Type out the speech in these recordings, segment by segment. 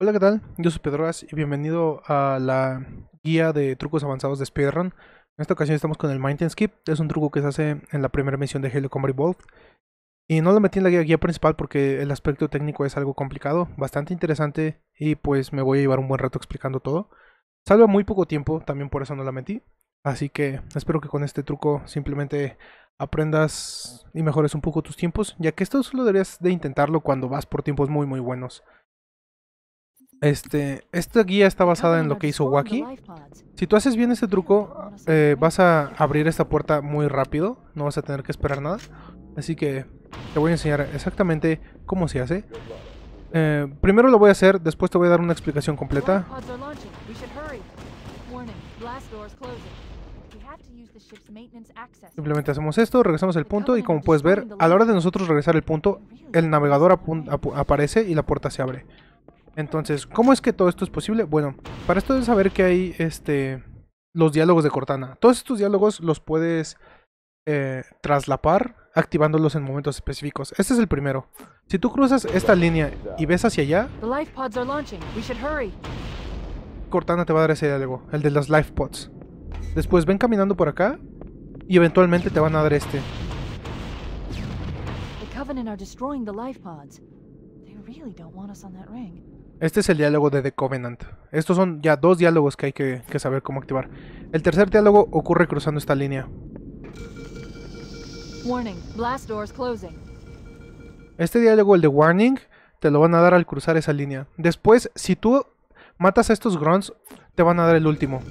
Hola, ¿qué tal? Yo soy Pedroas y bienvenido a la guía de trucos avanzados de speedrun. En esta ocasión estamos con el Mountain Skip. Es un truco que se hace en la primera misión de Halo Combat Evolved. Y no lo metí en la guía, guía principal porque el aspecto técnico es algo complicado, bastante interesante y pues me voy a llevar un buen rato explicando todo. Salva muy poco tiempo, también por eso no la metí. Así que espero que con este truco simplemente aprendas y mejores un poco tus tiempos, ya que esto solo deberías de intentarlo cuando vas por tiempos muy muy buenos. Este, esta guía está basada en lo que hizo Wacky. Si tú haces bien este truco, eh, vas a abrir esta puerta muy rápido, no vas a tener que esperar nada. Así que te voy a enseñar exactamente cómo se hace. Eh, primero lo voy a hacer, después te voy a dar una explicación completa. Simplemente hacemos esto, regresamos el punto y como puedes ver, a la hora de nosotros regresar el punto, el navegador aparece y la puerta se abre. Entonces, ¿cómo es que todo esto es posible? Bueno, para esto debes saber que hay este los diálogos de Cortana. Todos estos diálogos los puedes eh, traslapar activándolos en momentos específicos. Este es el primero. Si tú cruzas esta línea y ves hacia allá, Cortana te va a dar ese diálogo, el de los life pods. Después ven caminando por acá y eventualmente te van a dar este. Este es el diálogo de The Covenant. Estos son ya dos diálogos que hay que, saber cómo activar. El tercer diálogo ocurre cruzando esta línea. Este diálogo, el de Warning, te lo van a dar al cruzar esa línea. Después, si tú matas a estos grunts, te van a dar el último.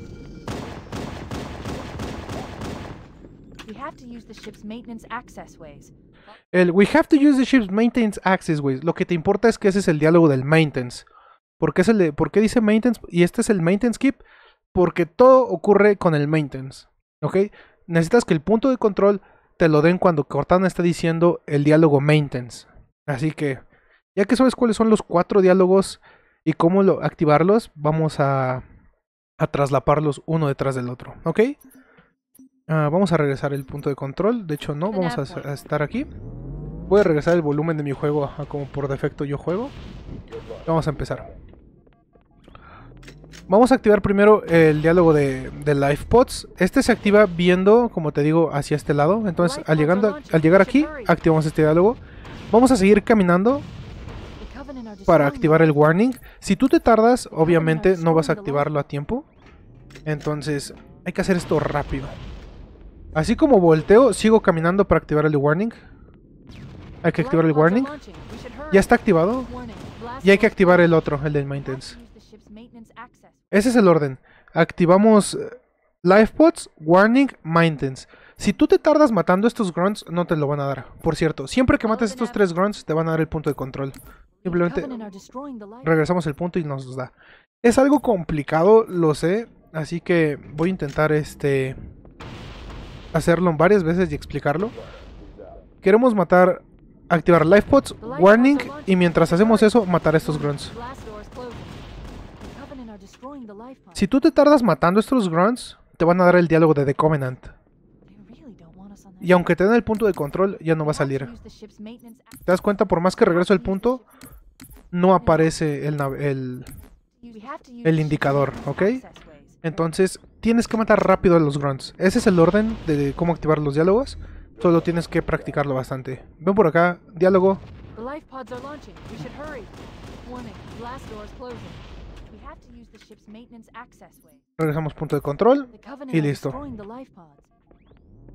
El We have to use the ship's maintenance access ways. Lo que te importa es que ese es el diálogo del maintenance. ¿Por qué, el ¿Por qué dice maintenance? Y este es el maintenance skip. Porque todo ocurre con el maintenance. ¿Ok? Necesitas que el punto de control te lo den cuando Cortana está diciendo el diálogo maintenance. Así que, ya que sabes cuáles son los cuatro diálogos y cómo lo, activarlos, vamos a, a traslaparlos uno detrás del otro. ¿Ok? Ah, vamos a regresar el punto de control. De hecho, no, vamos a, a, estar aquí. Voy a regresar el volumen de mi juego a como por defecto yo juego. Vamos a empezar. Vamos a activar primero el diálogo de, de Life Pods. Este se activa viendo, como te digo, hacia este lado. Entonces, al, llegando, al llegar aquí, activamos este diálogo. Vamos a seguir caminando para activar el warning. Si tú te tardas, obviamente no vas a activarlo a tiempo. Entonces, hay que hacer esto rápido. Así como volteo, sigo caminando para activar el warning. Hay que activar el warning. Ya está activado. Y hay que activar el otro, el del maintenance. Ese es el orden. Activamos eh, Lifebots, Warning, Maintenance. Si tú te tardas matando estos grunts, no te lo van a dar. Por cierto, siempre que mates estos tres grunts, te van a dar el punto de control. Simplemente regresamos el punto y nos los da. Es algo complicado, lo sé. Así que voy a intentar este hacerlo varias veces y explicarlo. Queremos matar, activar Lifebots, Warning, y mientras hacemos eso, matar a estos grunts. Si tú te tardas matando a estos grunts, te van a dar el diálogo de The Covenant. Y aunque te den el punto de control, ya no va a salir. ¿Te das cuenta? Por más que regreso el punto, no aparece el, el, el indicador, ¿ok? Entonces, tienes que matar rápido a los grunts. Ese es el orden de cómo activar los diálogos. Solo tienes que practicarlo bastante. Ven por acá, diálogo. Regresamos punto de control y listo.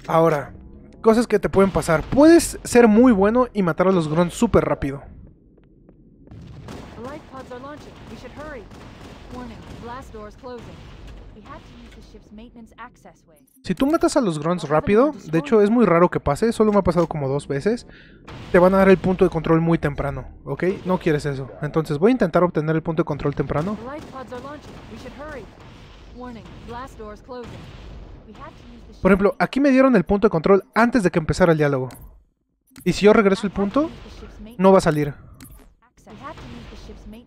Ahora, cosas que te pueden pasar. Puedes ser muy bueno y matar a los grunts súper rápido. Si tú matas a los grunts rápido, de hecho es muy raro que pase, solo me ha pasado como dos veces, te van a dar el punto de control muy temprano, ¿ok? No quieres eso. Entonces voy a intentar obtener el punto de control temprano. Por ejemplo, aquí me dieron el punto de control antes de que empezara el diálogo. Y si yo regreso el punto, no va a salir.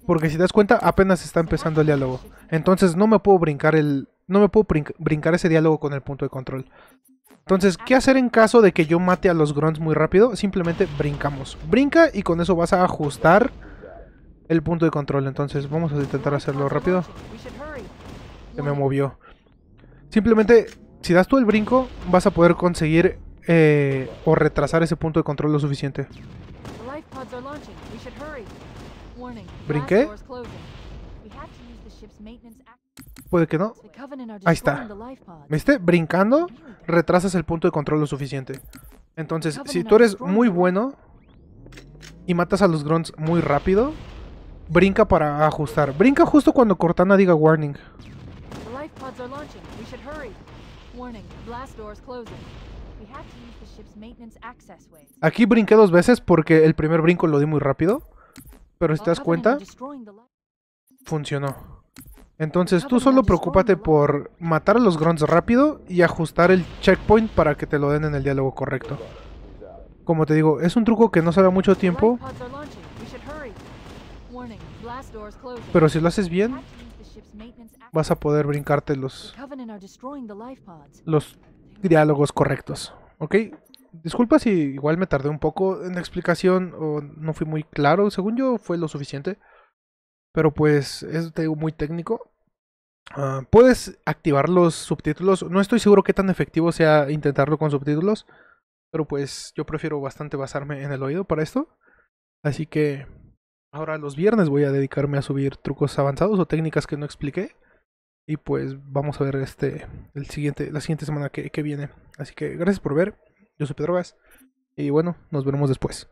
Porque si te das cuenta, apenas está empezando el diálogo. Entonces no me puedo brincar el. No me puedo brincar ese diálogo con el punto de control. Entonces, ¿qué hacer en caso de que yo mate a los grunts muy rápido? Simplemente brincamos. Brinca y con eso vas a ajustar el punto de control. Entonces vamos a intentar hacerlo rápido. Se me movió. Simplemente, si das tú el brinco, vas a poder conseguir eh, o retrasar ese punto de control lo suficiente. ¿Brinqué? Puede que no. Ahí está. ¿Viste? Brincando, retrasas el punto de control lo suficiente. Entonces, si tú eres muy bueno y matas a los grunts muy rápido, brinca para ajustar. Brinca justo cuando Cortana diga warning. Aquí brinqué dos veces porque el primer brinco lo di muy rápido. Pero si te das cuenta, funcionó. Entonces tú solo preocúpate por matar a los grunts rápido y ajustar el checkpoint para que te lo den en el diálogo correcto. Como te digo, es un truco que no se da mucho tiempo. Pero si lo haces bien, vas a poder brincarte los, los diálogos correctos. ¿Ok? Disculpa si igual me tardé un poco en la explicación o no fui muy claro. Según yo fue lo suficiente. Pero pues es muy técnico. Ah, puedes activar los subtítulos. No estoy seguro qué tan efectivo sea intentarlo con subtítulos. Pero pues yo prefiero bastante basarme en el oído para esto. Así que ahora los viernes voy a dedicarme a subir trucos avanzados o técnicas que no expliqué. Y pues vamos a ver este el siguiente, la siguiente semana que, que viene. Así que gracias por ver. Yo soy Pedro Vaz. Y bueno, nos veremos después.